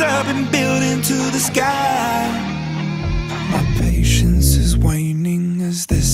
I've been building to the sky. My patience is waning as this